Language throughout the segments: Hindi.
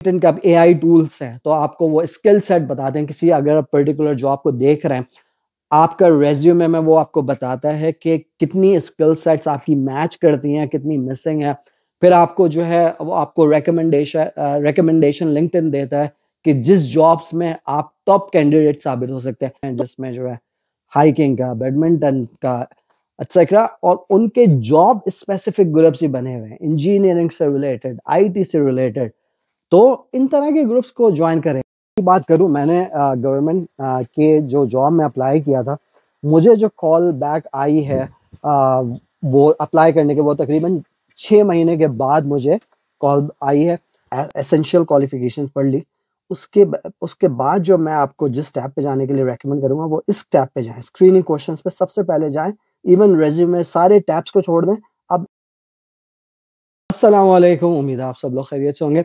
का ए आई टूल्स हैं तो आपको वो स्किल सेट बताते हैं किसी अगर आप पर्टिकुलर जॉब को देख रहे हैं। आपका रेज्यूमे में वो आपको बताता है कि कितनी स्किल सेट्स आपकी मैच करती हैं, कितनी मिसिंग है। फिर आपको जो है, वो आपको रिकमेंडेशन रिकमेंडेशन लिंक्डइन देता है कि जिस जॉब्स में आप टॉप कैंडिडेट साबित हो सकते हैं, जिसमें जो है हाइकिंग का बैडमिंटन का एक्सेट्रा और उनके जॉब स्पेसिफिक ग्रुप्स ही बने हुए हैं। इंजीनियरिंग से रिलेटेड आईटी से रिलेटेड तो इन तरह के ग्रुप्स को ज्वाइन करें। बात करूँ मैंने गवर्नमेंट के जो जॉब में अप्लाई किया था मुझे जो कॉल बैक आई है आ, वो अप्लाई करने के वो तकरीबन छः महीने के बाद मुझे कॉल आई है एसेंशियल क्वालिफिकेशन पढ़ ली। उसके उसके बाद जो मैं आपको जिस टैब पे जाने के लिए रेकमेंड करूँगा वो इस टैब पे जाएँ। स्क्रीनिंग क्वेश्चंस पे सबसे पहले जाएँ। इवन रेज्यूमे सारे टैब्स को छोड़ दें। अब वालेकुम उम्मीद है आप सब लोग खैरियत से होंगे।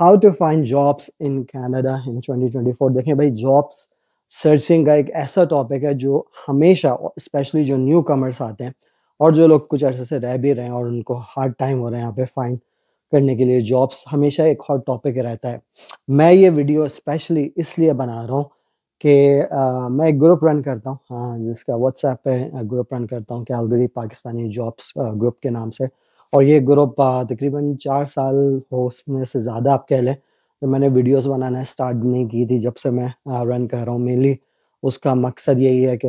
How to find jobs in Canada in 2024 देखें भाई जॉब्स सर्चिंग का एक ऐसा टॉपिक है जो हमेशा स्पेशली जो न्यू कमर्स आते हैं और जो लोग कुछ अर्से से रह भी रहे हैं और उनको हार्ड टाइम हो रहे हैं यहाँ पे फाइंड करने के लिए जॉब्स हमेशा एक हॉट टॉपिक रहता है। मैं ये वीडियो स्पेशली इसलिए बना रहा हूँ कि मैं एक ग्रुप रन करता हूँ। हाँ जिसका व्हाट्सएप पे ग्रुप रन करता हूँ कैलगरी पाकिस्तानी जॉब्स ग्रुप के नाम से। और ये ग्रुप तकरीबन चार साल हो उसमें से ज़्यादा आप कह लें तो मैंने वीडियोस बनाना स्टार्ट नहीं की थी जब से मैं रन कर रहा हूँ मेनली उसका मकसद यही है कि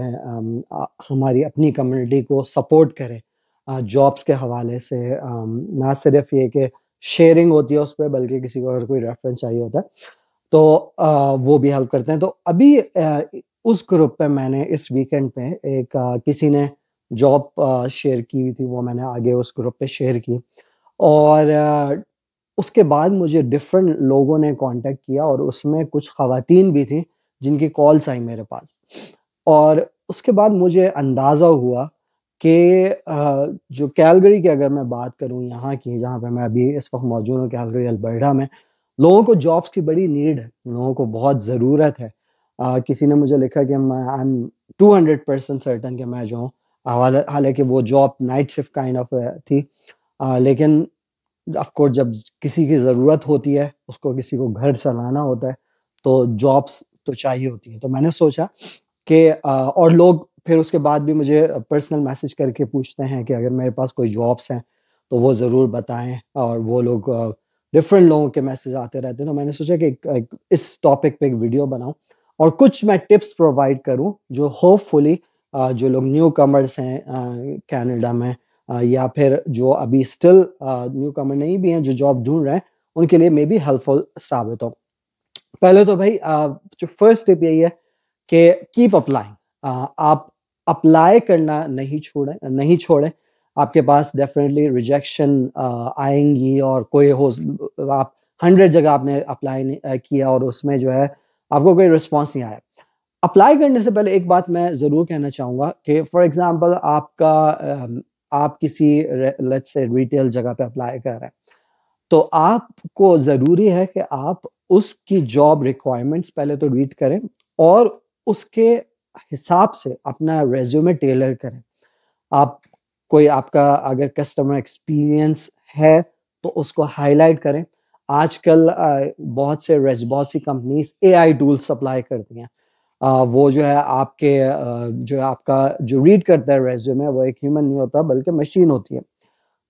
हमारी अपनी कम्युनिटी को सपोर्ट करें जॉब्स के हवाले से ना सिर्फ़ ये कि शेयरिंग होती है उस पर बल्कि किसी को अगर कोई रेफरेंस चाहिए होता है तो वो भी हेल्प करते हैं। तो अभी उस ग्रुप पे मैंने इस वीकेंड पे एक किसी ने जॉब शेयर की हुई थी वो मैंने आगे उस ग्रुप पे शेयर की। और उसके बाद मुझे डिफरेंट लोगों ने कांटेक्ट किया और उसमें कुछ खातन भी थी जिनकी कॉल्स आई मेरे पास। और उसके बाद मुझे अंदाज़ा हुआ कि जो कैलगरी की अगर मैं बात करूँ यहाँ की जहाँ पे मैं अभी इस वक्त मौजूद हूँ कैलगरी अल्बर्टा में लोगों को जॉब्स की बड़ी नीड है लोगों को बहुत ज़रूरत है। आ, किसी ने मुझे लिखा कि मैं I am two hundred percent certain कि मैं जो हूँ हालाँकि वो job night shift kind of थी। आ, लेकिन ऑफकोर्स जब किसी की ज़रूरत होती है उसको किसी को घर चलाना होता है तो जॉब्स तो चाहिए होती है। तो मैंने सोचा कि और लोग फिर उसके बाद भी मुझे पर्सनल मैसेज करके पूछते हैं कि अगर मेरे पास कोई जॉब्स हैं तो वो ज़रूर बताएँ और वो लोग डिफरेंट लोगों के मैसेज आते रहते हैं। तो मैंने सोचा कि इस टॉपिक पे एक वीडियो बनाऊँ और कुछ मैं टिप्स प्रोवाइड करूँ जो होपफुली जो लोग न्यू कमर्स हैं कनाडा में या फिर जो अभी स्टिल न्यू कमर नहीं भी हैं, जो जॉब ढूंढ रहे हैं, उनके लिए मे बी हेल्पफुल साबित हो। पहले तो भाई जो फ़र्स्ट स्टेप यही है कि कीप अप्लाइंग आप अप्लाई करना नहीं छोड़े नहीं छोड़े। आपके पास डेफिनेटली रिजेक्शन आएँगी और कोई हो, आप हंड्रेड जगह आपने अप्लाई किया और उसमें जो है आपको कोई रिस्पॉन्स नहीं आया। अप्लाई करने से पहले एक बात मैं ज़रूर कहना चाहूँगा कि फॉर एग्ज़ाम्पल आपका आप किसी लेट्स से रिटेल जगह पे अप्लाई कर रहे हैं तो आपको ज़रूरी है कि आप उसकी जॉब रिक्वायरमेंट्स पहले तो रीड करें और उसके हिसाब से अपना रेज्यूमे टेलर करें। आप, कोई आपका अगर कस्टमर एक्सपीरियंस है तो उसको हाईलाइट करें। आजकल बहुत से बहुत सी companies A I tool supply करती हैं। वो जो है आपके जो है आपका जो रीड करता है रेज्यूमे वो एक ह्यूमन नहीं होता बल्कि मशीन होती है।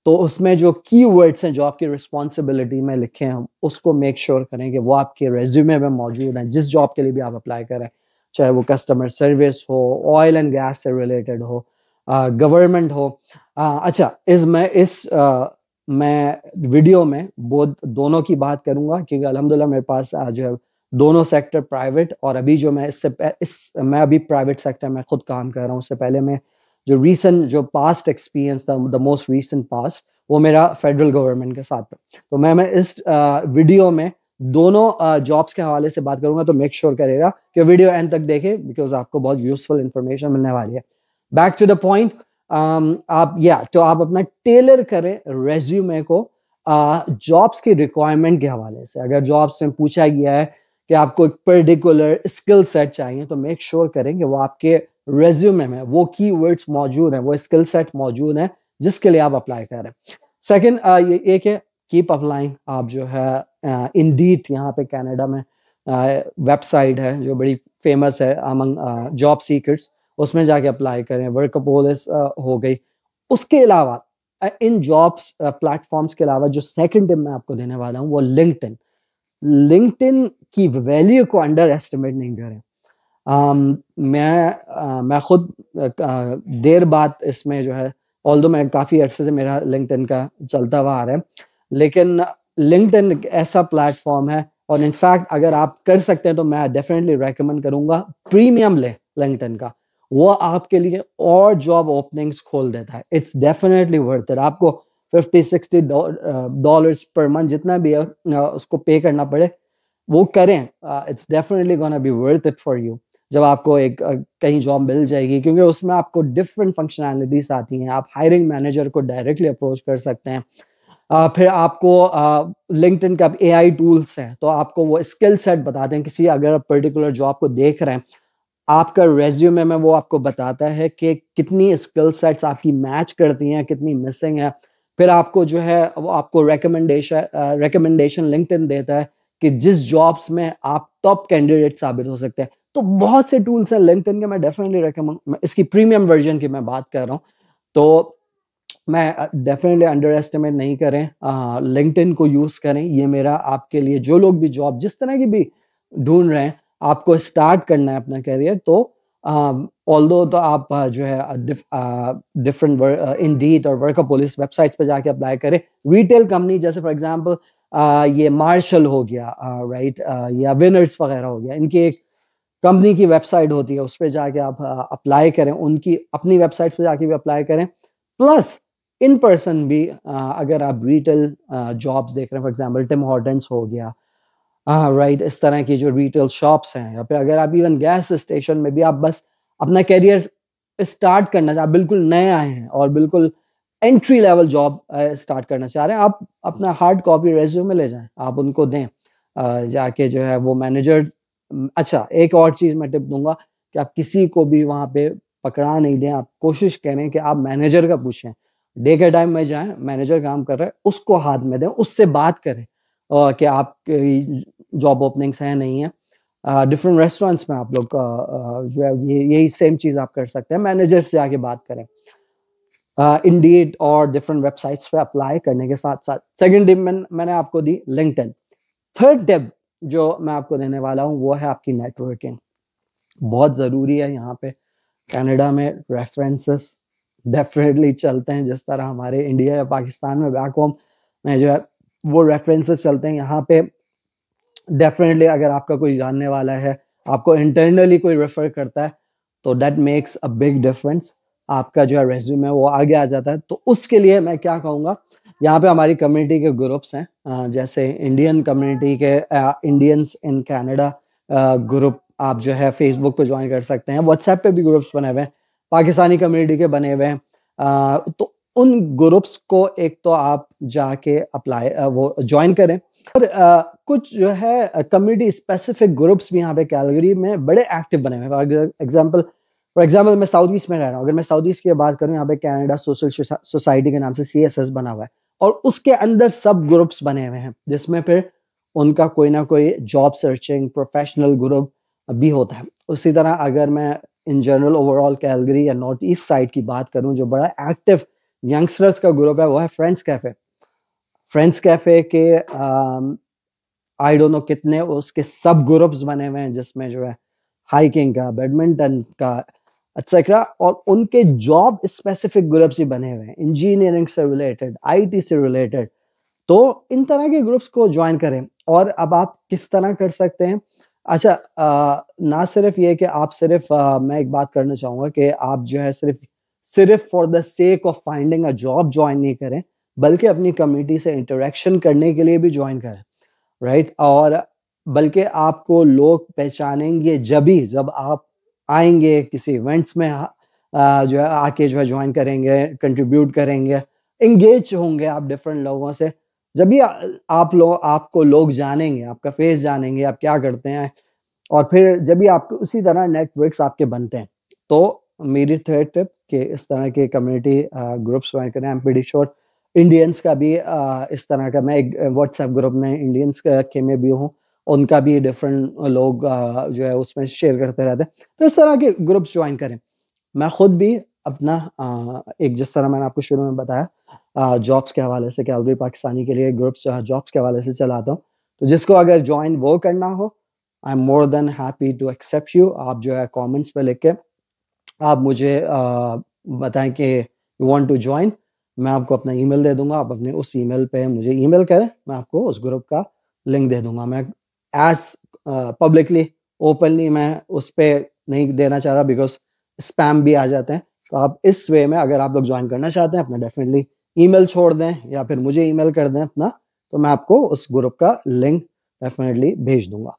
तो उसमें जो की वर्ड्स हैं जो आपकी रिस्पॉन्सिबिलिटी में लिखे हैं उसको मेक श्योर sure करें कि वो आपके रेज्यूमे में मौजूद हैं। जिस जॉब के लिए भी आप अप्लाई करें चाहे वो कस्टमर सर्विस हो ऑयल एंड गैस से रिलेटेड हो गवर्नमेंट हो। आ, अच्छा इस मैं इस आ, मैं वीडियो में बहुत दोनों की बात करूँगा क्योंकि अल्हम्दुलिल्लाह मेरे पास जो है दोनों सेक्टर प्राइवेट और अभी जो मैं इससे इस, मैं अभी प्राइवेट सेक्टर में खुद काम कर रहा हूँ, उससे पहले मैं जो रीसेंट जो पास्ट एक्सपीरियंस था द मोस्ट रीसेंट पास्ट वो मेरा फेडरल गवर्नमेंट के साथ था। तो मैं मैं इस वीडियो में दोनों जॉब्स के हवाले से बात करूँगा तो मेक श्योर sure करेगा कि वीडियो एंड तक देखें बिकॉज़ आपको बहुत यूजफुल इंफॉर्मेशन मिलने वाली है। बैक टू द पॉइंट आप या तो आप अपना टेलर करें रेज्यूमे को जॉब्स की रिक्वायरमेंट के हवाले से। अगर जॉब्स में पूछा गया है कि आपको एक पर्टिकुलर स्किल सेट चाहिए तो मेक श्योर sure करें कि वो आपके रेज्यूमे में, वो की वर्ड्स मौजूद हैं, वो स्किल सेट मौजूद हैं, जिसके लिए आप अप्लाई कर रहे हैं। सेकेंड ये, एक है कीप अप्लाइंग आप जो है इंडीट यहाँ पे कनाडा में वेबसाइट है, जो बड़ी फ़ेमस है अमंग जॉब सीकर्स उसमें जाके अप्लाई करें। वर्कपोलिस हो गई। उसके अलावा इन जॉब्स प्लेटफॉर्म्स के अलावा जो सेकंड टिप मैं आपको देने वाला हूँ, वो लिंक्डइन लिंक्डइन की वैल्यू को अंडर एस्टिमेट नहीं करें um, मैं uh, मैं खुद uh, देर बाद इसमें जो है ऑल मैं काफ़ी अर्से से मेरा लिंक्डइन का चलता हुआ आ रहा है लेकिन लिंक्डइन ऐसा प्लेटफॉर्म है और इनफैक्ट अगर आप कर सकते हैं तो मैं डेफिनेटली रेकमेंड करूँगा प्रीमियम ले लिंक्डइन का। वो आपके लिए और जॉब ओपनिंग्स खोल देता है। इट्स डेफिनेटली वर्थ इट आपको fifty sixty dollars per month जितना भी है उसको पे करना पड़े वो करें। It's definitely gonna be worth it for you जब आपको एक कहीं जॉब मिल जाएगी क्योंकि उसमें आपको डिफरेंट फंक्शनैलिटीज आती हैं। आप हायरिंग मैनेजर को डायरेक्टली अप्रोच कर सकते हैं। Uh, फिर आपको लिंक्डइन का ए आई टूल्स हैं तो आपको वो स्किल सेट बताते हैं। किसी अगर आप पर्टिकुलर जॉब को देख रहे हैं आपका रेज्यूमे में वो आपको बताता है कि कितनी स्किल सेट्स आपकी मैच करती हैं कितनी मिसिंग है। फिर आपको जो है, वो आपको रिकमेंडेशन रिकमेंडेशन लिंक्डइन देता है कि जिस जॉब्स में आप टॉप कैंडिडेट साबित हो सकते हैं। तो बहुत से टूल्स हैं लिंक्डइन के, मैं डेफिनेटली रिकमेंड इसकी प्रीमियम वर्जन की मैं बात कर रहा हूँ। तो मैं डेफिनेटली अंडर एस्टिमेट नहीं करें लिंक्डइन को यूज़ करें। ये मेरा, आपके लिए जो लोग भी जॉब जिस तरह की भी ढूंढ रहे हैं, आपको स्टार्ट करना है अपना करियर तो ऑल तो आप जो है डिफरेंट इन डीट और वर्क पुलिस वेबसाइट्स पे जाके अप्लाई करें। रिटेल कंपनी जैसे फॉर एग्जांपल ये मार्शल हो गया राइट या विनर्स वगैरह हो गया, इनकी एक कंपनी की वेबसाइट होती है, उस पर जाके आप अप्लाई करें, उनकी अपनी वेबसाइट पर जाके भी अप्लाई करें। प्लस इन पर्सन भी अगर आप रिटेल जॉब्स देख रहे हैं फॉर एग्ज़ाम्पल टिम हॉर्टन्स हो गया राइट इस तरह की जो रिटेल शॉप्स हैं, या फिर अगर आप इवन गैस स्टेशन में भी आप बस अपना कैरियर स्टार्ट करना चाह, बिल्कुल नए आए हैं और बिल्कुल एंट्री लेवल जॉब स्टार्ट करना चाह रहे हैं। आप अपना हार्ड कॉपी रेज्यूम रेज्यूमे ले जाएँ, आप उनको दें। जाके जो है वो मैनेजर अच्छा एक और चीज़ मैं टिप दूँगा कि आप किसी को भी वहाँ पे पकड़ा नहीं दें। आप कोशिश करें कि आप मैनेजर का पूछें। डे के टाइम में जाएँ मैनेजर काम कर रहा है, उसको हाथ में दें, उससे बात करें कि आप जॉब ओपनिंग्स हैं, नहीं है। डिफरेंट रेस्टोरेंट्स में आप लोग का जो है ये यही सेम चीज़ आप कर सकते हैं। मैनेजर से जाके बात करें। इंडीड और डिफरेंट वेबसाइट्स पे अप्लाई करने के साथ साथ। सेकंड टिप मैं, मैंने आपको दी लिंक्डइन थर्ड टिप जो मैं आपको देने वाला हूँ वो है आपकी नेटवर्किंग बहुत ज़रूरी है यहाँ पे। कनाडा में रेफरेंसेस डेफिनेटली चलते हैं जिस तरह हमारे इंडिया या पाकिस्तान में बैक होम में जो है वो रेफरेंसेस चलते हैं। यहाँ पे डेफिनेटली अगर आपका कोई जानने वाला है, आपको इंटरनली कोई रेफर करता है तो that makes a big difference आपका जो है रेज्यूम है, वो आगे आ जाता है। तो उसके लिए मैं क्या कहूँगा, यहाँ पे हमारी कम्युनिटी के ग्रुप्स हैं। जैसे इंडियन कम्युनिटी के इंडियंस इन कनाडा ग्रुप आप जो है फेसबुक पे ज्वाइन कर सकते हैं। व्हाट्सएप पे भी ग्रुप्स बने हुए हैं। पाकिस्तानी कम्युनिटी के बने हुए हैं। तो उन ग्रुप्स को एक तो आप जाके अप्लाई वो ज्वाइन करें। और आ, कुछ जो है कम्युनिटी स्पेसिफिक ग्रुप्स भी यहाँ पे कैलगरी में बड़े एक्टिव बने हुए हैं। फॉर एग्जांपल फॉर एग्जांपल मैं साउथ ईस्ट में रह रहा हूँ। अगर मैं साउथ ईस्ट की बात करूँ यहाँ पे कनाडा सोशल सोसाइटी के नाम से सीएसएस बना हुआ है। और उसके अंदर सब ग्रुप्स बने हुए हैं जिसमें फिर उनका कोई ना कोई जॉब सर्चिंग प्रोफेशनल ग्रुप भी होता है। उसी तरह अगर मैं इन जनरल ओवरऑल कैलगरी या नॉर्थ ईस्ट साइड की बात करूँ जो बड़ा एक्टिव यंगस्टर्स का ग्रुप है वो है फ्रेंड्स कैफ़े फ्रेंड्स कैफ़े के आई डोंट नो कितने उसके सब ग्रुप्स बने हुए हैं जिसमें जो है हाइकिंग का बैडमिंटन का एक्सेट्रा और उनके जॉब स्पेसिफिक ग्रुप्स ही बने हुए हैं। इंजीनियरिंग से रिलेटेड आईटी से रिलेटेड तो इन तरह के ग्रुप्स को ज्वाइन करें। और अब आप किस तरह कर सकते हैं? अच्छा आ, ना सिर्फ़ ये कि आप सिर्फ़ आ, मैं एक बात करना चाहूँगा कि आप जो है सिर्फ़ सिर्फ़ for the sake of finding a job join नहीं करें बल्कि अपनी कम्युनिटी से इंटरेक्शन करने के लिए भी ज्वाइन करें राइट right? और बल्कि आपको लोग पहचानेंगे जब ही जब आप आएँगे किसी इवेंट्स में आ, जो है आके जो है ज्वाइन करेंगे कंट्रीब्यूट करेंगे इंगेज होंगे आप डिफरेंट लोगों से जब भी आप लोग आपको लोग जानेंगे आपका फेस जानेंगे आप क्या करते हैं और फिर जब भी आपको उसी तरह नेटवर्क्स आपके बनते हैं तो मेरी थर्ड टिप कि इस तरह के कम्युनिटी ग्रुप्स ज्वाइन करें। आई एम श्योर इंडियंस का भी आ, इस तरह का मैं एक व्हाट्सएप ग्रुप में इंडियंस के में भी हूँ। उनका भी डिफरेंट लोग जो है उसमें शेयर करते रहते हैं। तो इस तरह के ग्रुप्स ज्वाइन करें। मैं खुद भी अपना एक जिस तरह मैंने आपको शुरू में बताया जॉब्स के हवाले से कैलरी पाकिस्तानी के लिए ग्रुप्स जॉब्स के हवाले से चलाता हूँ। तो जिसको अगर ज्वाइन वो करना हो I am more than happy to accept you आप जो है कमेंट्स पे लिख के आप मुझे बताएँ कि यू वांट टू ज्वाइन मैं आपको अपना ईमेल दे दूँगा, आप अपने उस ईमेल पे मुझे ईमेल करें, मैं आपको उस ग्रुप का लिंक दे दूँगा। मैं एज पब्लिकली ओपनली मैं उस पर नहीं देना चाह रहा बिकॉज़ स्पैम भी आ जाते हैं। तो आप इस वे में अगर आप लोग ज्वाइन करना चाहते हैं, अपना डेफिनेटली ईमेल छोड़ दें या फिर मुझे ईमेल कर दें अपना तो मैं आपको उस ग्रुप का लिंक डेफिनेटली भेज दूँगा।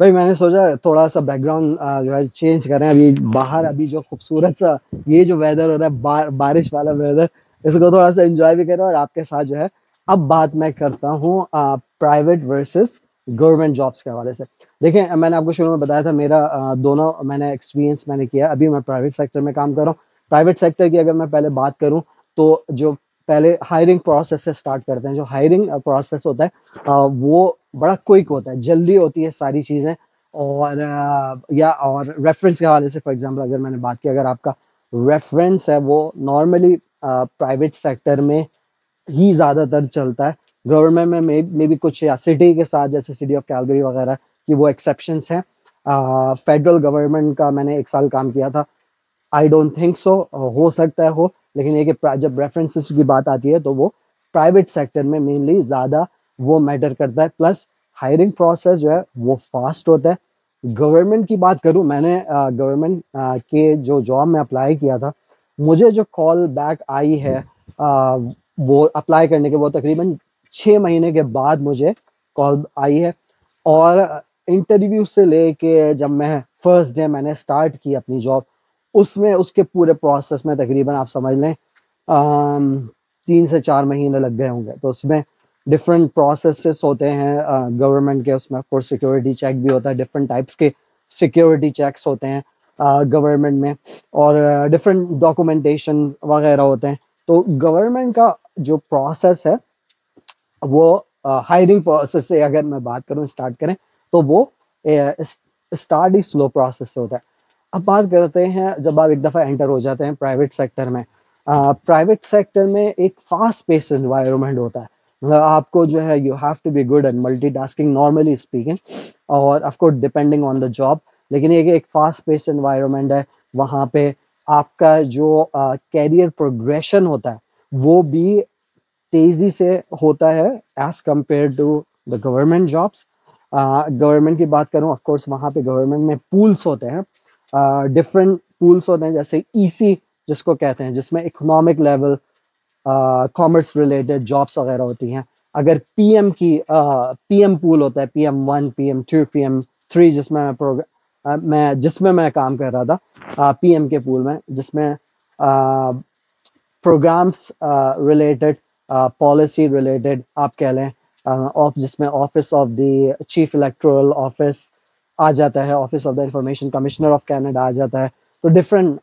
भाई मैंने सोचा थोड़ा सा बैकग्राउंड जो है चेंज करें। अभी बाहर अभी जो खूबसूरत सा ये जो वेदर हो रहा है बा, बारिश वाला वेदर इसको थोड़ा सा एंजॉय भी करें और आपके साथ जो है अब बात मैं करता हूँ प्राइवेट वर्सेस गवर्नमेंट जॉब्स के हवाले से। देखें मैंने आपको शुरू में बताया था मेरा आ, दोनों मैंने एक्सपीरियंस मैंने किया। अभी मैं प्राइवेट सेक्टर में काम कर रहा हूँ। प्राइवेट सेक्टर की अगर मैं पहले बात करूँ तो जो पहले हायरिंग प्रोसेस से स्टार्ट करते हैं जो हायरिंग प्रोसेस होता है वो बड़ा क्विक होता है, जल्दी होती है सारी चीज़ें। और या, और रेफरेंस के हवाले से फॉर एग्जांपल अगर मैंने बात की, अगर आपका रेफरेंस है, वो नॉर्मली प्राइवेट सेक्टर में ही ज़्यादातर चलता है। गवर्नमेंट में मे भी कुछ, या सिटी के साथ, जैसे सिटी ऑफ़ कैलगरी वगैरह, की वो एक्सेप्शंस हैं। फेडरल गवर्नमेंट का मैंने एक साल काम किया था। आई डोंट थिंक सो हो सकता है हो, लेकिन ये कि जब रेफरेंसेस की बात आती है तो वो प्राइवेट सेक्टर में मेनली ज़्यादा वो मैटर करता है। प्लस हायरिंग प्रोसेस जो है वो फास्ट होता है। गवर्नमेंट की बात करूँ मैंने गवर्नमेंट के जो जॉब में अप्लाई किया था मुझे जो कॉल बैक आई है आ, वो अप्लाई करने के वो तकरीबन छः महीने के बाद मुझे कॉल आई है। और इंटरव्यू से लेके जब मैं फ़र्स्ट डे मैंने स्टार्ट की अपनी जॉब उसमें उसके पूरे प्रोसेस में तकरीबन आप समझ लें तीन से चार महीने लग गए होंगे। तो उसमें डिफरेंट प्रोसेसेस होते हैं गवर्नमेंट के उसमें कोर्स सिक्योरिटी चेक भी होता है डिफरेंट टाइप्स के सिक्योरिटी चेक्स होते हैं गवर्नमेंट में और डिफरेंट डॉक्यूमेंटेशन वगैरह होते हैं। तो गवर्नमेंट का जो प्रोसेस है, वो हायरिंग प्रोसेस से अगर मैं बात करूँ स्टार्ट करें तो वो स्टार्ट ही स्लो प्रोसेस से होता है। अब बात करते हैं, जब आप एक दफ़ा एंटर हो जाते हैं प्राइवेट सेक्टर में प्राइवेट सेक्टर में एक फास्ट पेस इन्वायरमेंट होता है। आपको जो है you have to be good at multitasking normally speaking और of course depending on the job लेकिन ये एक फास्ट पेस इन्वायरमेंट है वहाँ पे आपका जो कैरियर uh, प्रोग्रेशन होता है वो भी तेज़ी से होता है as compare to the government jobs government की बात करूँ ऑफकोर्स वहाँ पे गवर्नमेंट में पूल्स होते हैं डिफरेंट uh, पूल्स होते हैं जैसे ईसी e जिसको कहते हैं जिसमें economic level commerce related jobs वगैरह होती हैं। अगर पीएम की पीएम पूल होता है PM one PM two PM three जिसमें मैं प्रोग्राम मैं, जिसमें मैं काम कर रहा था पीएम के पूल में, जिसमें प्रोग्राम्स रिलेटेड पॉलिसी रिलेटेड आप कह लें ऑफ़ जिसमें office of the chief electoral office आ जाता है office of the information commissioner of Canada आ जाता है। तो डिफरेंट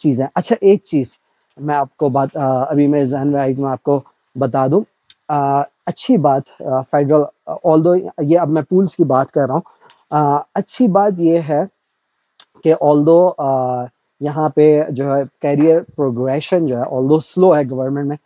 चीज़ें। अच्छा एक चीज़ मैं आपको बात आ, अभी मैं जहन में आई मैं आपको बता दूँ। अच्छी बात फेडरल ऑल दो ये अब मैं पूल्स की बात कर रहा हूँ अच्छी बात ये है कि ऑल दो यहाँ पे जो है करियर प्रोग्रेशन जो है ऑल दो स्लो है गवर्नमेंट में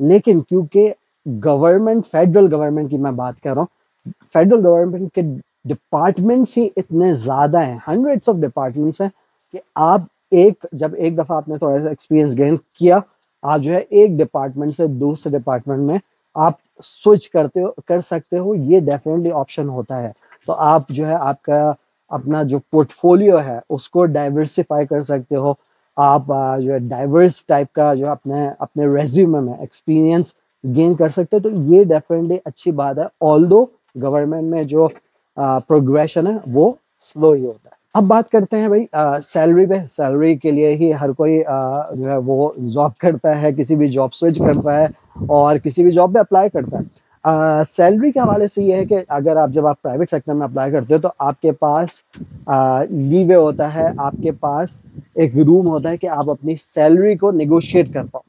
लेकिन क्योंकि गवर्नमेंट फेडरल गवर्नमेंट की मैं बात कर रहा हूँ फेडरल गवर्नमेंट के डिपार्टमेंट्स ही इतने ज़्यादा हैं हंड्रेड्स ऑफ़ डिपार्टमेंट्स हैं कि आप एक, जब एक दफ़ा आपने थोड़ा सा एक्सपीरियंस गेन किया, आप जो है एक डिपार्टमेंट से दूसरे डिपार्टमेंट में आप स्विच करते हो, कर सकते हो, ये डेफिनेटली ऑप्शन होता है। तो आप जो है आपका, अपना जो पोर्टफोलियो है, उसको डाइवर्सिफाई कर सकते हो। आप जो है डाइवर्स टाइप का जो अपने अपने रेज्यूमे में एक्सपीरियंस गेन कर सकते हो। तो ये डेफिनेटली अच्छी बात है ऑल गवर्नमेंट में जो प्रोग्रेशन है, वो स्लो ही होता है। अब बात करते हैं भाई सैलरी पे। सैलरी के लिए ही हर कोई जो है वो जॉब करता है किसी भी जॉब स्विच करता है और किसी भी जॉब पे अप्लाई करता है। सैलरी के हवाले से ये है कि अगर आप जब आप प्राइवेट सेक्टर में अप्लाई करते हो तो आपके पास लीवे होता है आपके पास एक रूम होता है कि आप अपनी सैलरी को निगोशिएट कर पाओ।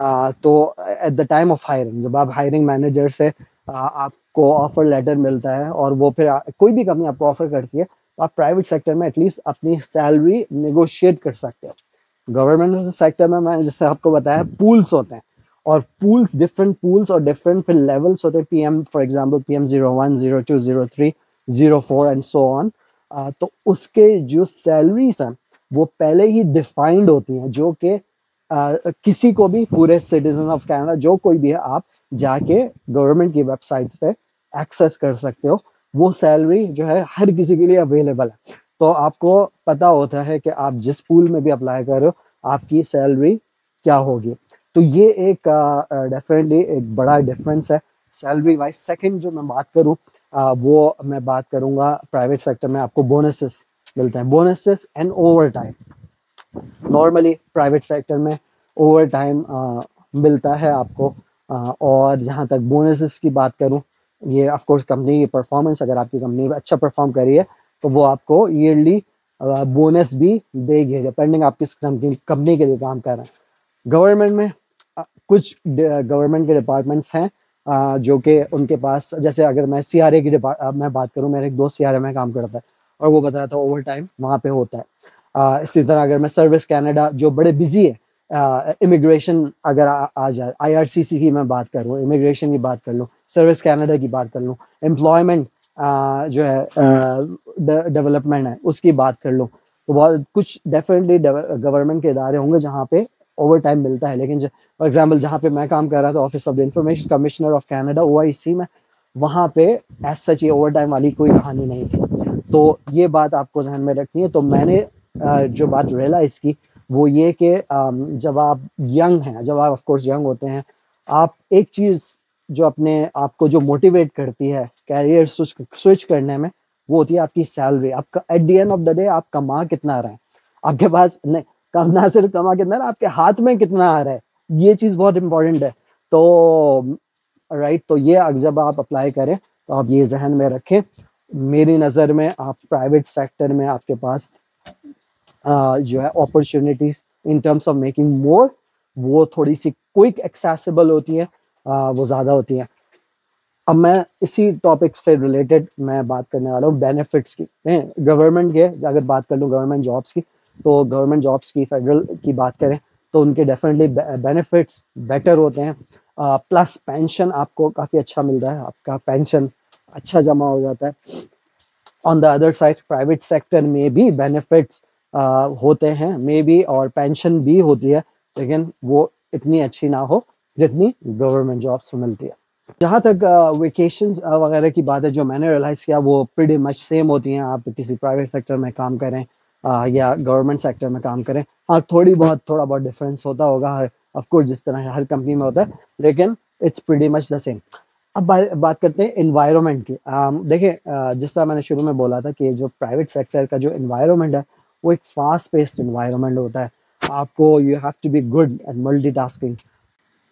आ, तो at the time of hiring जब आप हायरिंग मैनेजर से आ, आपको ऑफ़र लेटर मिलता है और वो फिर कोई भी कंपनी आपको ऑफ़र करती है आप प्राइवेट सेक्टर में एटलीस्ट अपनी सैलरी नेगोशिएट कर सकते हो। गवर्नमेंट सेक्टर में मैंने जैसे आपको बताया पूल्स होते हैं और पूल्स डिफरेंट पूल्स और डिफरेंट फिर लेवल्स होते हैं। PM for example PM zero one zero two zero three zero four and so on तो उसके जो सैलरीज हैं, वो पहले ही डिफाइंड होती हैं, जो कि किसी को भी, पूरे सिटीजन ऑफ़ कनाडा जो कोई भी है, आप जाके गवर्नमेंट की वेबसाइट पे एक्सेस कर सकते हो। वो सैलरी जो है हर किसी के लिए अवेलेबल है। तो आपको पता होता है कि आप जिस पूल में भी अप्लाई कर रहे हो आपकी सैलरी क्या होगी। तो ये एक डेफिनेटली एक बड़ा डिफरेंस है। सैलरी वाइज सेकंड जो मैं बात करूँ वो मैं बात करूँगा प्राइवेट सेक्टर में आपको बोनसेस मिलते हैं। Bonuses and overtime normally private sector में ओवर टाइम मिलता है आपको। uh, और जहाँ तक बोनसेस की बात करूँ ये ऑफ़ कोर्स कंपनी की परफॉर्मेंस अगर आपकी कंपनी अच्छा परफॉर्म करी है तो वो आपको ईयरली बोनस भी देगी डिपेंडिंग आप किस कंपनी के लिए काम कर रहे हैं। गवर्नमेंट में कुछ गवर्नमेंट के डिपार्टमेंट्स हैं जो कि उनके पास जैसे अगर मैं सी आर ए की मैं बात करूँ मेरे एक दोस्त सी आर ए में काम करता है और वो बताया था ओवर टाइम वहाँ पे होता है। इसी तरह अगर मैं सर्विस कैनेडा जो बड़े बिज़ी है इमिग्रेशन अगर आ, आ जाए आईआरसीसी की मैं बात करूँ इमिग्रेशन की बात कर लूँ सर्विस कैनेडा की बात कर लूँ एम्प्लॉयमेंट जो है डेवलपमेंट है, उसकी बात कर लो तो बहुत, कुछ डेफिनेटली गवर्नमेंट के इदारे होंगे जहाँ पे ओवर टाइम मिलता है, लेकिन फॉर एग्ज़ाम्पल जहाँ पे मैं काम कर रहा था office of the information commissioner of Canada ओ में, वहाँ पे एज सच ये ओवर टाइम वाली कोई कहानी नहीं थी तो ये बात आपको जहन में रखनी है तो मैंने जो बात रियलाइज़ की, वो ये कि जब आप यंग हैं, जब आप ऑफकोर्स यंग होते हैं, आप एक चीज़ जो अपने आपको जो मोटिवेट करती है कैरियर स्विच करने में वो होती है आपकी सैलरी आपका at the end of the day आप कमा कितना आ रहा है? आपके पास नहीं कम ना सिर्फ़ कमा कितना रहा आपके हाथ में कितना आ रहा है? ये चीज़ बहुत इंपॉर्टेंट है। तो राइट तो ये जब आप अप्लाई करें तो आप ये जहन में रखें। मेरी नज़र में आप प्राइवेट सेक्टर में आपके पास आ, जो है opportunities in terms of making more वो थोड़ी सी क्विक एक्सेसिबल होती है। वो ज़्यादा होती हैं। अब मैं इसी टॉपिक से रिलेटेड मैं बात करने वाला हूँ बेनिफिट्स की। गवर्नमेंट के, अगर बात कर लूँ गवर्नमेंट जॉब्स की तो गवर्नमेंट जॉब्स की फेडरल की बात करें तो उनके डेफिनेटली बेनिफिट्स बेटर होते हैं। प्लस पेंशन आपको काफ़ी अच्छा मिलता है, आपका पेंशन अच्छा जमा हो जाता है। On the other side private sector में भी बेनिफिट्स होते हैं मे बी और पेंशन भी होती है, लेकिन वो इतनी अच्छी ना हो। जितनी गवर्नमेंट जॉब्स मिलती है। जहाँ तक वेकेशन वगैरह की बात है जो मैंने रियलाइज़ किया वो प्रीटी मच सेम होती हैं। आप किसी प्राइवेट सेक्टर में काम करें आ, या गवर्नमेंट सेक्टर में काम करें हाँ थोड़ी बहुत थोड़ा बहुत डिफरेंस होता होगा। हर ऑफकोर्स जिस तरह हर कंपनी में होता है लेकिन it's pretty much the same अब बा, बात करते हैं इन्वायरमेंट की। देखिए जिस तरह मैंने शुरू में बोला था कि जो प्राइवेट सेक्टर का जो इन्वायरमेंट है वो एक फास्ट पेस्ड इन्वायरमेंट होता है। आपको you have to be good at multi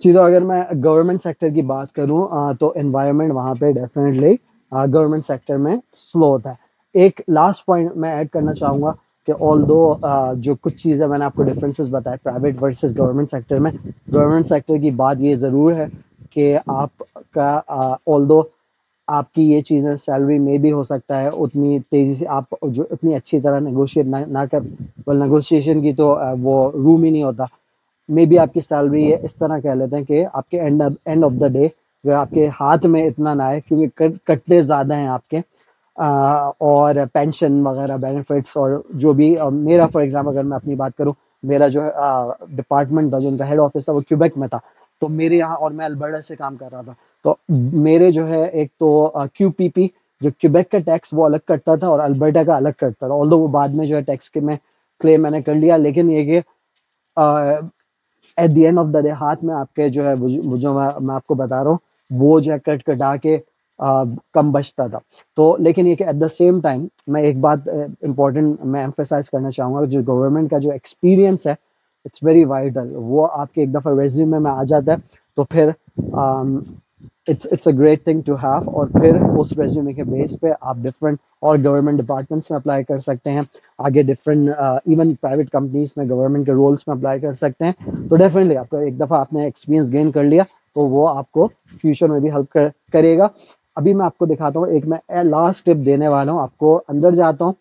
चीज़ों, अगर मैं गवर्नमेंट सेक्टर की बात करूँ तो इन्वायरमेंट वहाँ पे डेफिनेटली गवर्नमेंट सेक्टर में स्लो होता है। एक लास्ट पॉइंट मैं ऐड करना चाहूँगा कि ऑल दो जो कुछ चीज़ें मैंने आपको डिफरेंसेस बताए प्राइवेट वर्सेस गवर्नमेंट सेक्टर में गवर्नमेंट सेक्टर की बात ये ज़रूर है कि आपका ऑल दो आपकी ये चीज़ें सैलरी में भी हो सकता है, उतनी तेज़ी से आप जो, उतनी अच्छी तरह नेगोशिएट ना ना कर वेल नेगोशिएशन की तो वो रूम ही नहीं होता। मे बी आपकी सैलरी है इस तरह कह लेते हैं कि आपके end end of the day जो आपके हाथ में इतना ना है क्योंकि कट्टे ज़्यादा हैं आपके आ, और पेंशन वगैरह बेनिफिट्स और जो भी आ, मेरा फॉर एग्ज़ाम्पल अगर मैं अपनी बात करूँ मेरा जो डिपार्टमेंट था जो उनका हेड ऑफ़िस था वो क्यूबेक में था तो मेरे यहाँ और मैं अल्बर्टा से काम कर रहा था तो मेरे जो है एक तो क्यू पी पी जो क्यूबेक का टैक्स वो अलग कटता था और अल्बर्टा का अलग कटता था ऑल वो बाद में जो है टैक्स के मैं क्लेम मैंने कर लिया लेकिन ये कि at the end of the day हाथ में आपके जो है जो मैं, मैं आपको बता रहा हूँ वो जो है कट कटा के आ, कम बचता था। तो लेकिन ये कि एट द सेम टाइम मैं एक बात इंपॉर्टेंट मैं एम्फेसाइज करना चाहूँगा जो गवर्नमेंट का जो एक्सपीरियंस है इट्स वेरी वाइटल वो आपके एक दफ़ा रेज्यूमे में आ जाता है तो फिर it's it's a great thing to have और फिर उस रेज्यूमे के बेस पे आप डिफरेंट और गवर्नमेंट डिपार्टमेंट्स में अप्लाई कर सकते हैं। आगे डिफरेंट इवन प्राइवेट कंपनीज़ में गवर्नमेंट के रोल्स में अप्लाई कर सकते हैं। तो डेफिनेटली आपका एक दफ़ा आपने एक्सपीरियंस गेन कर लिया तो वो आपको फ्यूचर में भी हेल्प कर, करेगा। अभी मैं आपको दिखाता हूँ एक मैं लास्ट टिप देने वाला हूँ। आपको अंदर जाता हूँ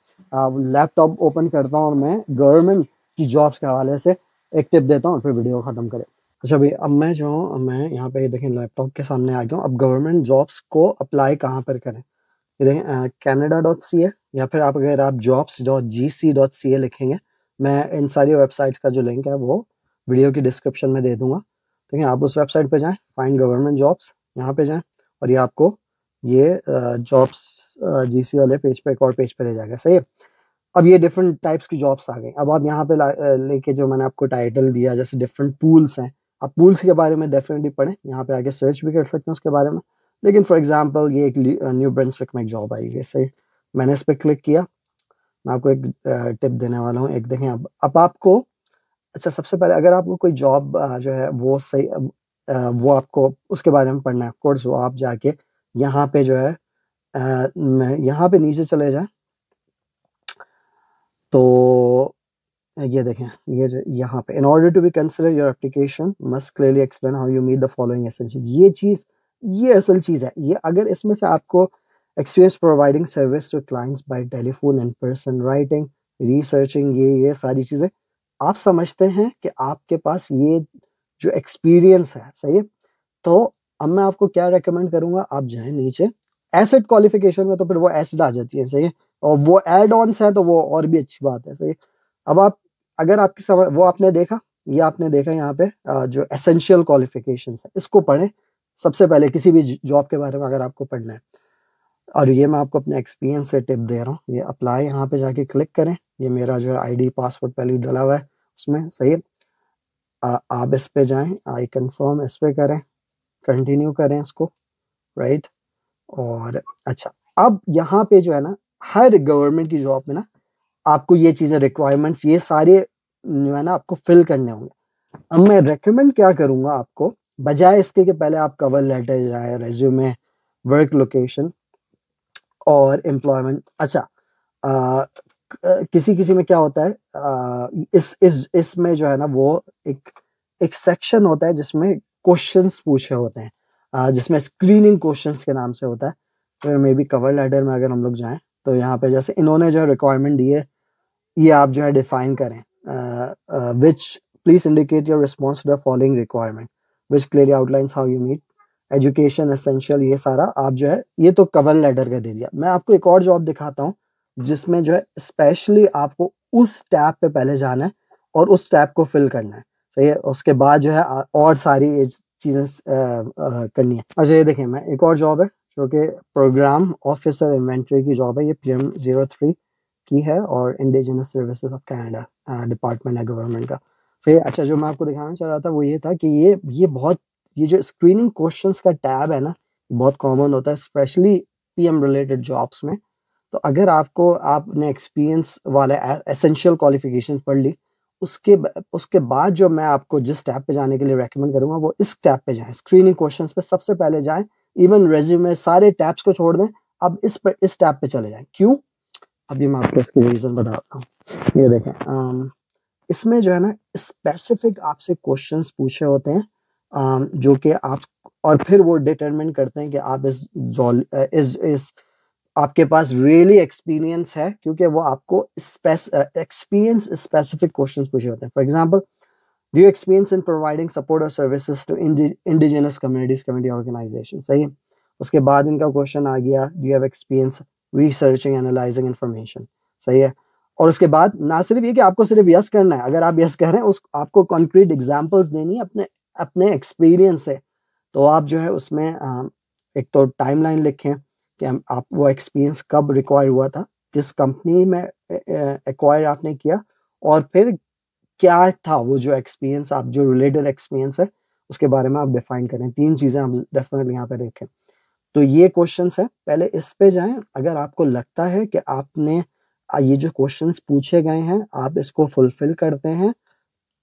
लैपटॉप ओपन करता हूँ और मैं गवर्नमेंट की जॉब्स के हवाले से एक टिप देता हूँ और फिर वीडियो ख़त्म करें। अच्छा भाई, अब मैं जो हूँ मैं यहाँ पे देखें लैपटॉप के सामने आ गया हूँ। अब गवर्नमेंट जॉब्स को अप्लाई कहाँ पर करें? देखें कैनेडा डॉट सी ए या फिर आप अगर आप jobs dot G C dot C A लिखेंगे, मैं इन सारी वेबसाइट्स का जो लिंक है वो वीडियो की डिस्क्रिप्शन में दे दूँगा। ठीक है, आप उस वेबसाइट पे जाएँ फाइंड गवर्नमेंट जॉब्स यहाँ पे जाएँ और ये आपको ये जॉब्स जी सी वाले पेज पे, एक और पेज पे ले जाएगा। सही है? अब ये डिफरेंट टाइप्स की जॉब्स आ गई। अब आप यहाँ पे लेके जो मैंने आपको टाइटल दिया, जैसे डिफरेंट पूल्स हैं आप पूल्स के बारे में डेफिनेटली पढ़ें, यहाँ पे आगे सर्च भी कर सकते हैं उसके बारे में। लेकिन फॉर एग्जांपल ये एक न्यू ब्रेंसविक में एक जॉब आई है सही मैंने इस पर क्लिक किया। मैं आपको एक टिप देने वाला हूँ, एक देखें अब अब आपको अच्छा सबसे पहले अगर आपको कोई जॉब जो है वो सही वो आपको उसके बारे में पढ़ना है कोर्स वो आप जाके यहाँ पे जो है यहाँ पे नीचे चले जाएँ। तो ये देखें, ये जो यहाँ पे in order to be consider your application must clearly explain how you meet the following essential ये चीज़, ये असल चीज़ है। ये अगर इसमें से आपको experience providing service to clients by telephone and person writing researching ये ये सारी चीज़ें, आप समझते हैं कि आपके पास ये जो एक्सपीरियंस है, सही है? तो अब मैं आपको क्या रेकमेंड करूँगा, आप जाए नीचे। एसेट क्वालिफिकेशन में तो फिर वो एसिड आ जाती है, सही है? और वो एड ऑन्स है तो वो और भी अच्छी बात है, सही अब आप अगर आपकी समझ वो आपने देखा ये आपने देखा यहाँ पे जो एसेंशियल क्वालिफिकेशन है इसको पढ़ें। सबसे पहले किसी भी जॉब के बारे में अगर आपको पढ़ना है। और ये मैं आपको अपने एक्सपीरियंस से टिप दे रहा हूँ। ये अप्लाई यहाँ पे जाके क्लिक करें। ये मेरा जो है आईडी पासवर्ड पहले डला हुआ है उसमें सही है? आ, आप इस पे जाएँ आई कंफर्म इस पे करें कंटिन्यू करें इसको राइट और अच्छा अब यहाँ पे जो है ना हर गवर्नमेंट की जॉब में ना आपको ये चीज़ें रिक्वायरमेंट्स ये सारे जो है ना आपको फिल करने होंगे। अब मैं रेकमेंड क्या करूँगा आपको? बजाय इसके कि पहले आप कवर लेटर जाए रेज्यूमे वर्क लोकेशन और एम्प्लॉयमेंट अच्छा आ, किसी किसी में क्या होता है? आ, इस इस इसमें जो है ना वो एक एक सेक्शन होता है जिसमें क्वेश्चंस पूछे होते हैं। जिसमें स्क्रीनिंग क्वेश्चंस के नाम से होता है। फिर मे बी कवर लेटर में अगर हम लोग जाएँ तो यहाँ पे जैसे इन्होंने जो रिक्वायरमेंट दी है ये आप जो है डिफाइन करें which please indicate your response to the following requirement which clearly outlines how you meet education essential ये सारा आप जो है, ये तो कवर लेटर का दे दिया। मैं आपको एक और जॉब दिखाता हूँ, जिसमें जो है स्पेशली आपको उस टैब पे पहले जाना है और उस टैब को फिल करना है। सही है? उसके बाद जो है और सारी चीज़ें करनी है। अच्छा ये देखें मैं एक और जॉब है, जो कि प्रोग्राम ऑफिसर इन्वेंट्री की जॉब है, ये पी एम ज़ीरो थ्री की है और indigenous services of Canada department है गवर्नमेंट का। सही अच्छा जो मैं आपको दिखाना चाह रहा था वो ये था कि ये ये बहुत, ये जो स्क्रीनिंग क्वेश्चन का टैब है ना बहुत कॉमन होता है स्पेशली पीएम रिलेटेड जॉब्स में। तो अगर आपको, आपने एक्सपीरियंस वाले एसेंशियल क्वालिफिकेशन पढ़ ली, उसके उसके बाद जो मैं आपको जिस टैब पे जाने के लिए रेकमेंड करूँगा, वो इस टैब पे जाएँ। स्क्रीनिंग क्वेश्चंस पे सबसे पहले जाएँ इवन रेज्यूमे सारे टैब्स को छोड़ दें, अब इस पर इस टैब पे चले जाएँ। क्यों? अभी मैं आपको इसकी रीज़न बताता हूँ। ये देखें इसमें जो है ना स्पेसिफिक आपसे क्वेश्चंस पूछे होते हैं जो कि आप, और फिर वो डिटरमिन करते हैं कि आप इस इस इस आपके पास रियली एक्सपीरियंस है, क्योंकि वो आपको एक्सपीरियंस स्पेसिफिक क्वेश्चन पूछे होते हैं। For example do you experience in providing support और services to indigenous communities community organization सही है। उसके बाद इनका क्वेश्चन आ गया do have experience researching analyzing information सही है? और उसके बाद ना सिर्फ़ ये कि आपको सिर्फ़ यस करना है, अगर आप यस कह रहे हैं, उस, आपको कॉन्क्रीट एग्जाम्पल्स देनी है अपने अपने एक्सपीरियंस से। तो आप जो है उसमें एक तो टाइमलाइन लिखें कि हम, आप वो एक्सपीरियंस कब रिक्वायर हुआ था, किस कंपनी में एक्वायर आपने किया, और फिर क्या था वो जो एक्सपीरियंस आप जो रिलेटेड एक्सपीरियंस है, उसके बारे में आप डिफाइन करें। तीन चीज़ें आप डेफिनेटली यहाँ पे देखें। तो ये क्वेश्चन है। पहले इस पे जाएँ। अगर आपको लगता है कि आपने ये जो क्वेश्चन पूछे गए हैं, आप इसको फुलफिल करते हैं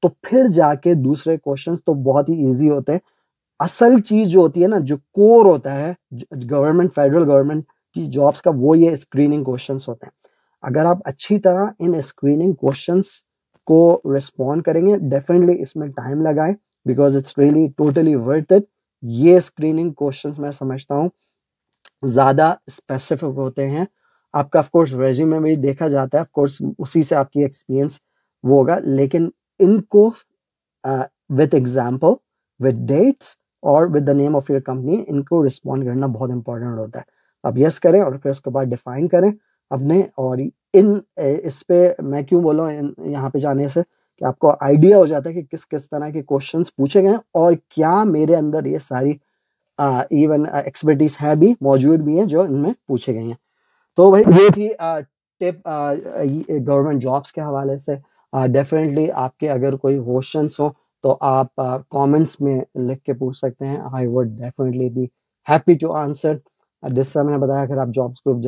तो फिर जाके दूसरे क्वेश्चंस तो बहुत ही इजी होते हैं। असल चीज़ जो होती है ना, जो कोर होता है गवर्नमेंट फेडरल गवर्नमेंट की जॉब्स का, वो ये स्क्रीनिंग क्वेश्चंस होते हैं। अगर आप अच्छी तरह इन स्क्रीनिंग क्वेश्चंस को रिस्पॉन्ड करेंगे डेफिनेटली इसमें टाइम लगाए because it's really totally worth it ये स्क्रीनिंग क्वेश्चंस मैं समझता हूँ, ज़्यादा स्पेसिफिक होते हैं। आपका ऑफकोर्स रेज्यूमे में भी देखा जाता है ऑफकोर्स उसी से आपकी एक्सपीरियंस वो होगा, लेकिन इनको विथ एग्ज़ाम्पल विद डेट्स और with the name of your company इनको रिस्पॉन्ड करना बहुत इंपॉर्टेंट होता है। आप यस करें और फिर उसके बाद डिफाइन करें अपने और इन, इस पे मैं क्यों बोला यहाँ पे जाने से आपको आइडिया हो जाता है कि किस किस तरह के क्वेश्चंस पूछे गए और क्या मेरे अंदर ये सारी इवन एक्सपर्टीज है भी, मौजूद भी है जो इनमें पूछे गए हैं। तो भाई, ये थी टिप गवर्नमेंट जॉब्स के हवाले से। डेफिनेटली आपके अगर कोई क्वेश्चंस हो तो आप कमेंट्स में लिख के पूछ सकते हैं। I would definitely be happy to answer जिस तरह मैंने बताया, अगर आप जॉब्स ग्रुप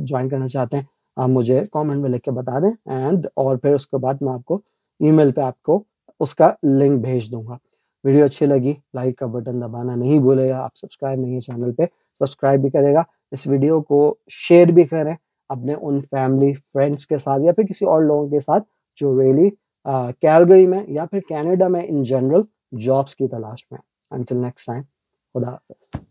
ज्वाइन करना चाहते हैं, आप मुझे कमेंट में लिख के बता दें। एंड और फिर उसके बाद मैं आपको ईमेल पे आपको उसका लिंक भेज दूँगा। वीडियो अच्छी लगी, लाइक का बटन दबाना नहीं भूलेगा, आप सब्सक्राइब नहीं है चैनल पे, सब्सक्राइब भी करेगा। इस वीडियो को शेयर भी करें अपने उन फैमिली, फ्रेंड्स के साथ या फिर किसी और लोगों के साथ जो रियली कैलगरी में या फिर कनाडा में इन जनरल जॉब्स की तलाश में अंटिल नेक्स्ट टाइम खुदा हाफिज़।